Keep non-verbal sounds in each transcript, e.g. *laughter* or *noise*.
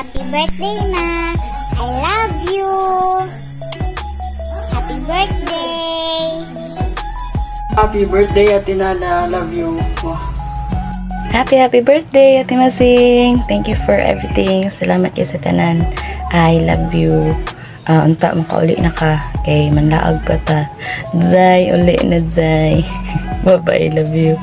Happy birthday, ma. I love you. Happy birthday. Happy birthday, Ate Nana. Love you. Mwah. Happy, happy birthday, Ate Masing. Thank you for everything. Salamat kay sa tanan. I love you. Ah, unta makauli na ka. Kay manlaag pa ta. Zay, uli na Zay. *laughs* Bye-bye, love you.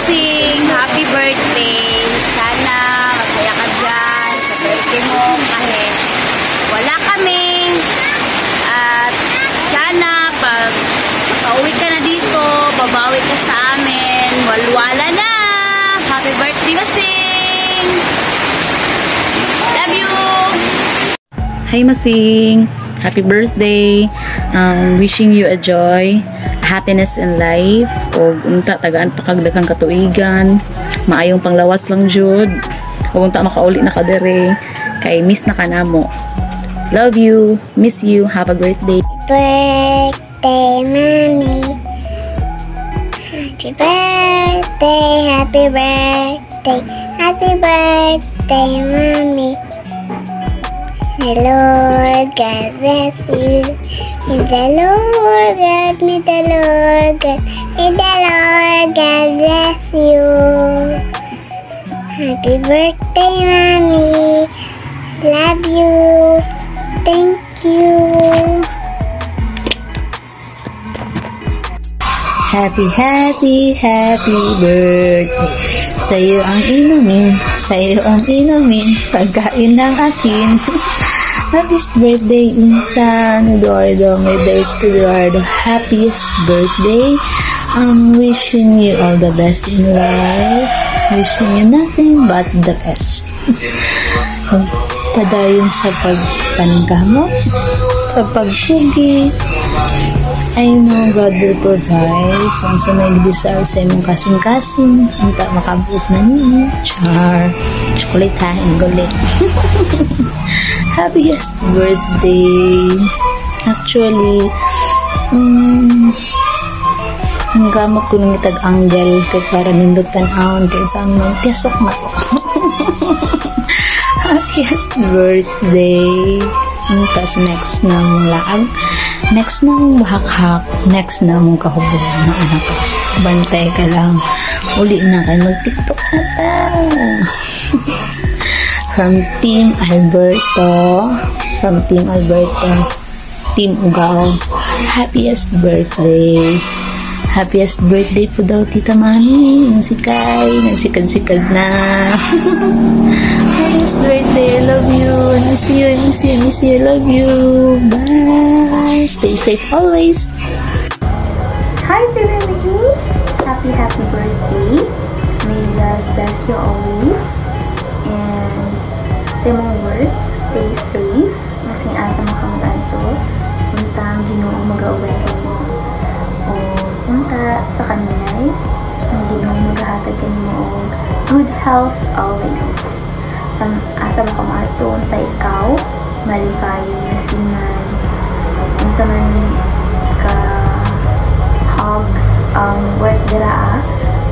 Masing! Happy birthday! Sana masaya ka dyan sa birthday mo kahit wala kaming. At sana pag pauwi ka na dito, babawi ka sa amin. Walwala na! Happy birthday, Masing! Love you! Hi, Masing! Happy birthday! Um, wishing you a joy, happiness in life, o unta tagaan pakagdagang katuigan, maayong panglawas lang jud, o unta makauli na ka dere, kay miss na ka namo. Love you, miss you, have a great day. birthday, mommy. Happy birthday, happy birthday, happy birthday, mommy. The Lord God bless you. May the Lord God, may the Lord may the Lord God bless you. Happy birthday, mommy. Love you. Thank you. Happy, happy, happy birthday. Sa'yo ang inumin, sa'yo ang inumin, pagkain ng akin. *laughs* Happy birthday, Insan Eduardo. May days to Eduardo. Happiest birthday. I'm wishing you all the best in life. Wishing you nothing but the best. Padayon sa pagpaningka mo, sa pagpugi, I know God will provide kung sa may desire sa imong kasing-kasing hindi makabot na niyo char chocolate ha gulit *laughs* happiest birthday. Actually um, ang gamot ko ng itag angle kay para nindutan aon kay sa may tiasok na ko. *laughs* Happiest birthday. Tapos next na mong laag. Next na mong bahakhak next na mong kahubog na una ka? Bantay ka lang. Uli na kayo mag tiktok na. ta *laughs* from team Alberto from team Alberto team Ugaw happiest birthday Happiest birthday po daw, Tita Mami. Ang sikay. Nagsikad-sikad na. *laughs* Happiest birthday. I love you. I miss you. I miss you. I miss you. Love you. Bye. Stay safe always. Hi, Timothy! Happy, happy birthday. May God bless you always. Sa mong work, stay safe. Masing asa mo kang ganto. Punta ang ginoo mag-away ka mo. O punta sa kaninay. Ang ginoo maghahatag ka mo good health always. Sa asa mo kang aton sa ikaw, malipayo na sinan. Kung sa man ka hugs ang work dira ah.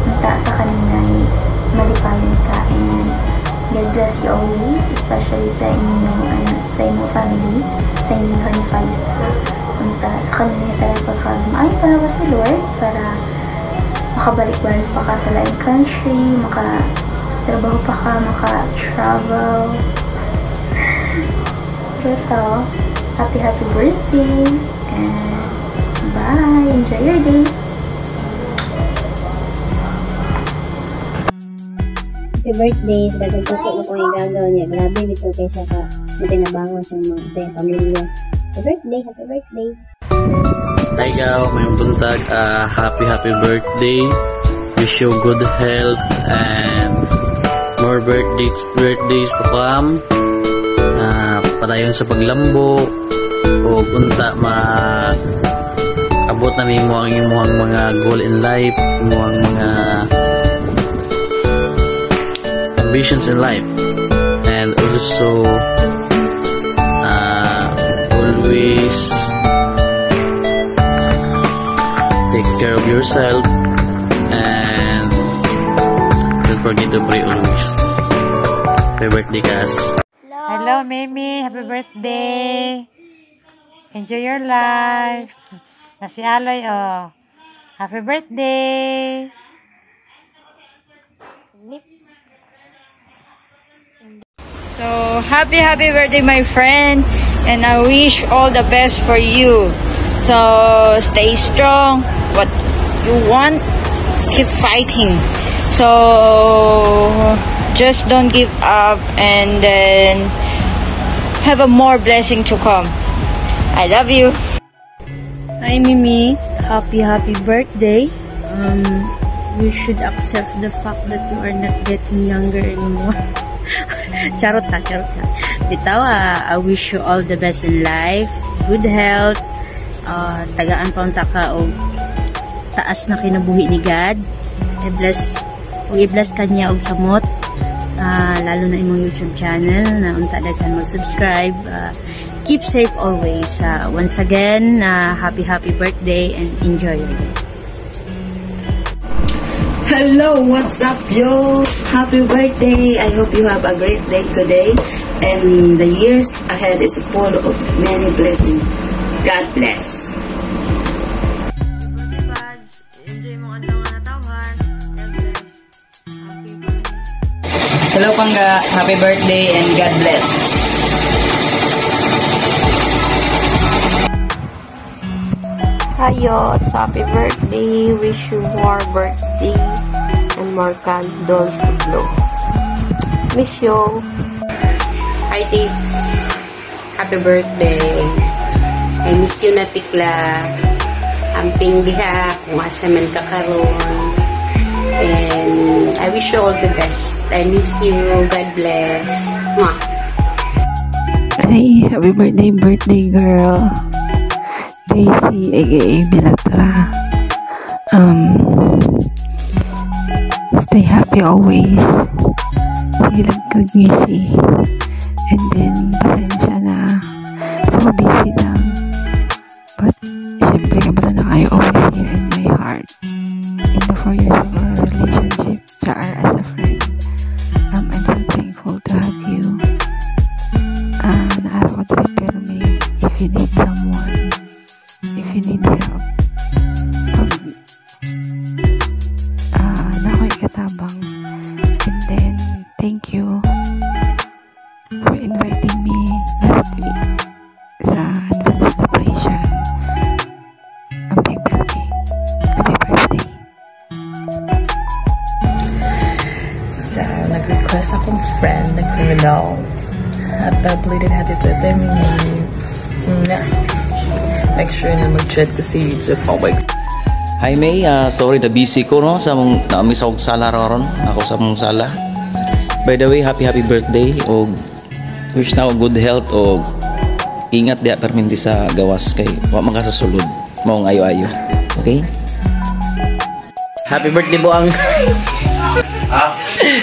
Punta sa kanina ay malipayon ka and God bless you always, especially sa inyong ano, sa inyong family, sa inyong honeyfiles ha. Punta sa kanina tayo pagkag ay para si Lord para makabalik-balik pa ka sa laing country, maka trabaho pa ka, maka-travel. Pero *laughs* ito, happy happy birthday and bye! Enjoy your day! Happy birthday sa dagang tuto mo kung igagaw niya. Grabe dito kay siya ka matinabangon sa mga sa iyang pamilya. Happy birthday, happy birthday. Taigaw, may buntag, ah, happy happy birthday. Wish you good health and more birthdays birthdays to come. Ah, padayon sa paglambo o unta ma abot na nimo ang imong mga goal in life, imong mga ambitions in life. And also uh, always take care of yourself and don't forget to pray always. Happy birthday, Cass. Hello, Mimi. Happy birthday. Enjoy your life. Na si Aloy, oh. Happy birthday. So, happy, happy birthday, my friend. And I wish all the best for you. So, stay strong. What you want, keep fighting. So, just don't give up and then have a more blessing to come. I love you. Hi Mimi, happy happy birthday. Um, you should accept the fact that you are not getting younger anymore. *laughs* *laughs* charot na, charot na. Bitaw, ah, I wish you all the best in life, good health, uh, tagaan pa ka o taas na kinabuhi ni God. I-bless, o i-bless kanya og samot, ah, lalo na imong YouTube channel na unta daghan mag-subscribe. ah, keep safe always. Uh, once again, uh, happy happy birthday and enjoy your day. Hello, what's up, yo? Happy birthday! I hope you have a great day today, and the years ahead is full of many blessings. God bless. Hello Pangga, happy birthday and God bless. Hayo, it's happy birthday. Wish you more birthday and more candles to blow. Miss you. Hi, Tips. Happy birthday. I miss you na tikla. Amping diha kung asa man ka karon. And I wish you all the best. I miss you. God bless. Mwah. Hi, happy birthday, birthday girl. Daisy, aka Bilatra. Um, stay happy always. Sige lang kagmisi. And then, Happy belated happy birthday, Mimi. Mwah. Make sure na mag-chat ko si YouTube. Oh my Hi May, ah, sorry na busy ko no sa mong naamis ako sa sala ron. Ako sa mong sala. By the way, happy happy birthday o wish na good health o ingat diya perminti sa gawas kay wa man ka sa sulod. Maong ayo-ayo. Okay? Happy birthday po ang *laughs*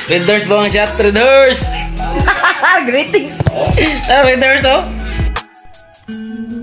Readers po ang shot readers. *laughs* Greetings. Ah, readers oh.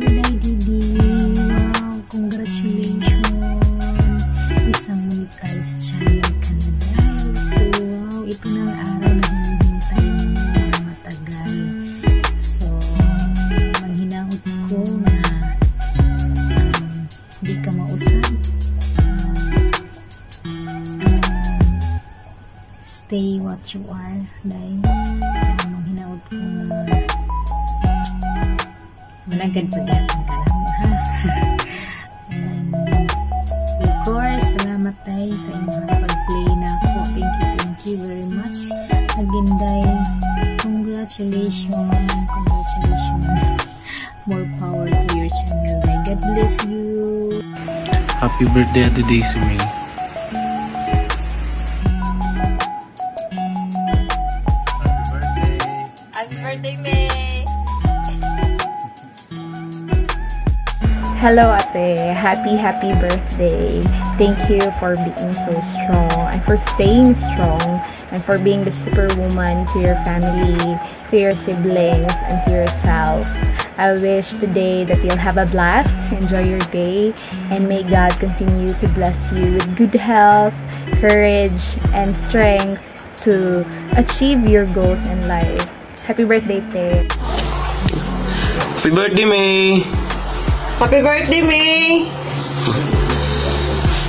Tayo sa inyong pag-play na ako. Thank you, thank you very much. Again, dahil, congratulations, congratulations. More power to your channel. God bless you. Happy birthday, Ate Daisy. Hello, Ate. Happy, happy birthday. Thank you for being so strong and for staying strong and for being the superwoman to your family, to your siblings, and to yourself. I wish today that you'll have a blast, enjoy your day, and may God continue to bless you with good health, courage, and strength to achieve your goals in life. Happy birthday, Te. Happy birthday, May! Happy birthday, May!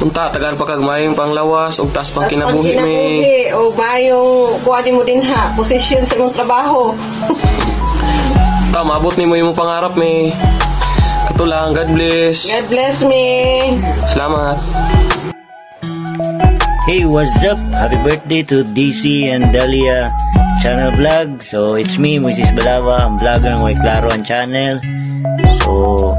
Punta, tagaan pa kag mayong panglawas ug taas pang kinabuhi, May. O ba yung kuha mo din ha, posisyon sa imong trabaho. *laughs* Ta, maabot ni mo yung pangarap, May. Kato lang, God bless. God bless me. Salamat. Hey, what's up? Happy birthday to DC and Dalia channel vlog. So, it's me, Mrs. Balawa, ang vlogger ng Way Claro ang channel. So,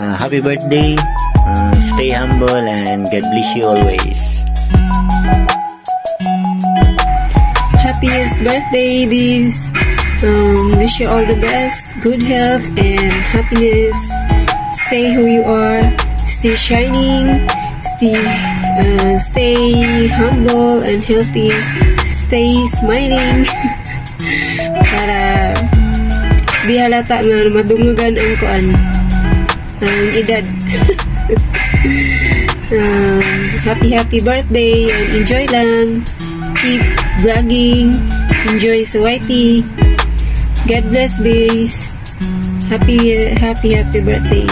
uh, happy birthday. Uh, stay humble and God bless you always. Happiest birthday, Diz. Um, wish you all the best, good health, and happiness. Stay who you are. Stay shining. Stay, uh, stay humble and healthy. Stay smiling. *laughs* Para di halata nga madungagan ang kuan ang edad. *laughs* um, happy happy birthday and enjoy lang. Keep vlogging. Enjoy sa YT. God bless days. Happy happy happy birthday.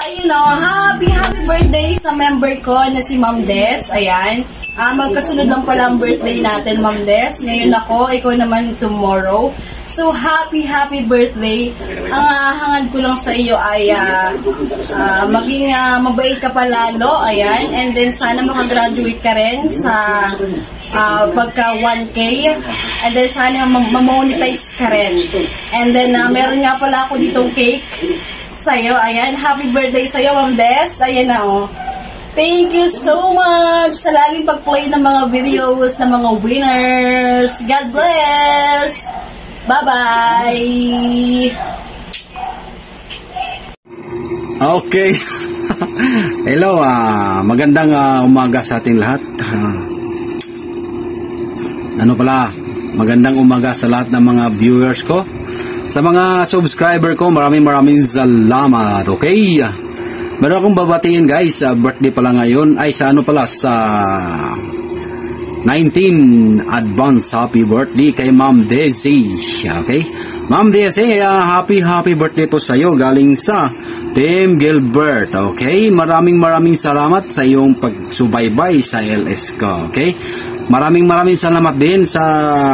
Ayun o, happy happy birthday sa member ko na si Ma'am Des. Ayan. Ah, magkasunod lang pala ang birthday natin, Ma'am Des. Ngayon ako, ikaw naman tomorrow. So, happy, happy birthday. Ang uh, hangad ko lang sa iyo ay uh, uh, maging uh, mabait ka palalo. Ayan. And then, sana makagraduate ka rin sa uh, pagka 1K. And then, sana mamonetize ka rin. And then, uh, meron nga pala ako ditong cake sa'yo. Ayan. Happy birthday sa'yo, Ma'am Des. Ayan na, oh. Thank you so much sa laging pag-play ng mga videos ng mga winners. God bless! Bye-bye! Okay. *laughs* Hello, ah magandang ah, umaga sa ating lahat. Ah, ano pala, magandang umaga sa lahat ng mga viewers ko. Sa mga subscriber ko, maraming maraming salamat. Okay? Meron akong babatingin guys, sa birthday pala ngayon, ay sa ano pala, sa 19 advance happy birthday kay Ma'am Desi. Okay? Ma'am Desi, uh, happy happy birthday po sa iyo galing sa Team Gilbert. Okay? Maraming maraming salamat sa iyong pagsubaybay sa LS ko. Okay? Maraming maraming salamat din sa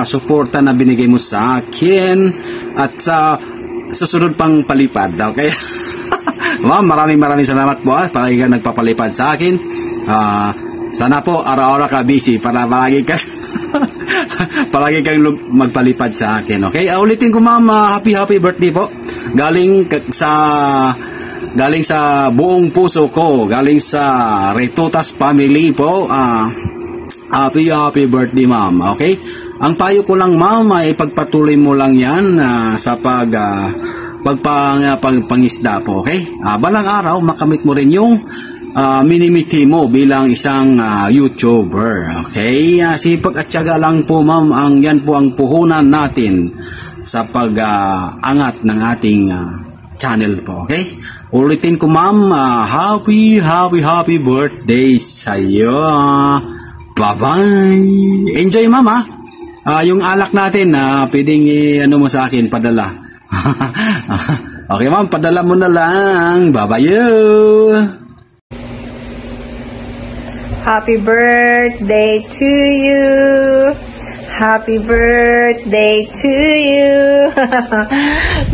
suporta na binigay mo sa akin at sa susunod pang palipad. Okay? *laughs* Ma'am, maraming maraming salamat po ah, palagi ka nagpapalipad sa akin. Ah, uh, sana po araw-araw ka busy para palagi ka *laughs* palagi kang magpalipad sa akin. Okay? Uh, ulitin ko ma'am, uh, happy happy birthday po. Galing sa galing sa buong puso ko, galing sa Retutas family po. Uh, happy happy birthday ma'am. Okay? Ang payo ko lang ma'am ay pagpatuloy mo lang 'yan uh, sa pag uh, pagpang uh, pag, pangisda po, okay? Uh, balang araw makamit mo rin yung uh, minimiti mo bilang isang uh, YouTuber. Okay? Uh, sipag at syaga lang po ma'am, ang yan po ang puhunan natin sa pag-angat uh, ng ating uh, channel po. Okay? Ulitin ko ma'am, uh, happy, happy, happy birthday sa iyo. Bye-bye! Enjoy ma'am ha? Uh, yung alak natin, uh, pwedeng ano mo sa akin, padala. *laughs* okay ma'am, padala mo na lang. Bye-bye! Happy birthday to you. Happy birthday to you.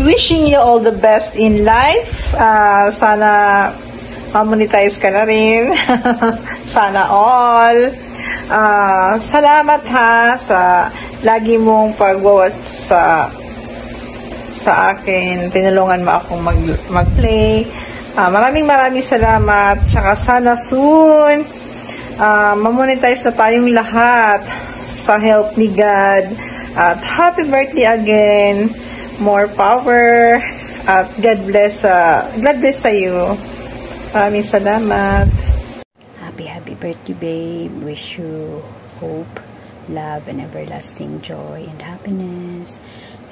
*laughs* Wishing you all the best in life. Uh, sana monetize ka na rin. *laughs* sana all. Uh, salamat ha sa lagi mong pagwawat sa sa akin. Tinulungan mo akong mag, mag-play. Ah, maraming maraming salamat. Tsaka sana soon, uh, mamonetize na tayong lahat sa help ni God. At happy birthday again. More power. At God bless, uh, God bless sa iyo. Maraming salamat. Happy, happy birthday, babe. Wish you hope, love, and everlasting joy and happiness.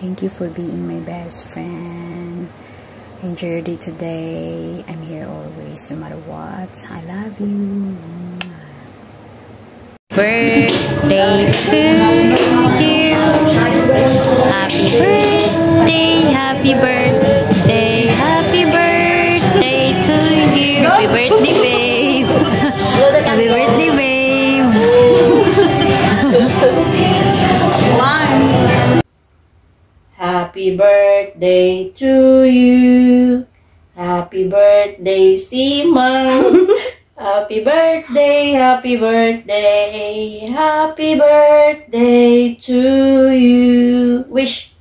Thank you for being my best friend. Enjoy your day today. I'm here always, no matter what. I love you. Birthday to you. Happy birthday, happy birthday, happy birthday to you. Happy birthday, babe. *laughs* happy birthday, babe. *laughs* One. Happy birthday to you. Happy birthday, Simon. *laughs* happy birthday, happy birthday, happy birthday to you. Wish.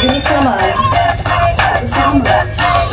Bilis naman. Bilis naman.